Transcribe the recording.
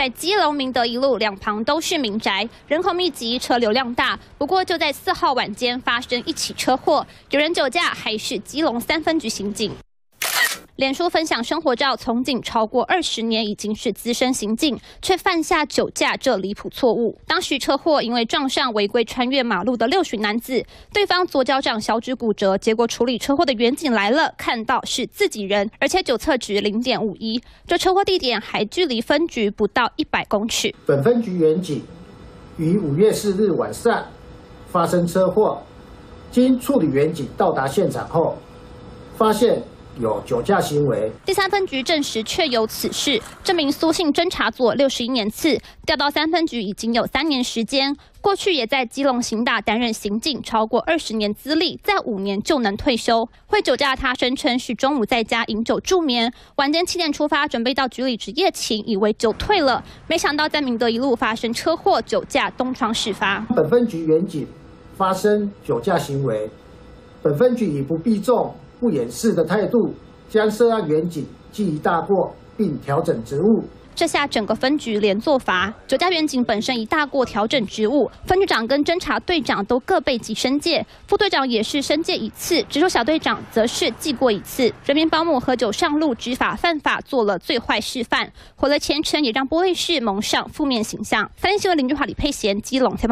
在基隆明德一路两旁都是民宅，人口密集，车流量大。不过就在四号晚间发生一起车祸，有人酒驾还是基隆三分局刑警。脸书分享生活照，从警超过二十年，已经是资深刑警，却犯下酒驾这离谱错误。当时车祸因为撞上违规穿越马路的六旬男子，对方左脚掌小指骨折，结果处理车祸的远警来了，看到是自己人，而且酒测值零点五一，这车祸地点还距离分局不到一百公尺。本分局远警于五月四日晚上发生车祸，经处理远警到达现场后，发现。有酒驾行为，第三分局证实确有此事。这名苏姓侦查组六十一年次，调到三分局已经有三年时间。过去也在基隆刑大担任刑警，超过二十年资历，在五年就能退休。会酒驾他声称是中午在家饮酒助眠，晚间七点出发，准备到局里值夜勤，以为酒退了，没想到在明德一路发生车祸，酒驾东窗事发。本分局员警发生酒驾行为，本分局以不必重。不掩饰的态度，将涉案员警记一大过，并调整职务。这下整个分局连坐罚，酒驾员警本身一大过，调整职务，分局长跟侦查队长都各被记申诫，副队长也是申诫一次，直属小队长则是记过一次。人民保姆喝酒上路，执法犯法，做了最坏示范，毁了前程，也让玻璃市蒙上负面形象。三立新闻林俊华、李佩贤，基隆采访。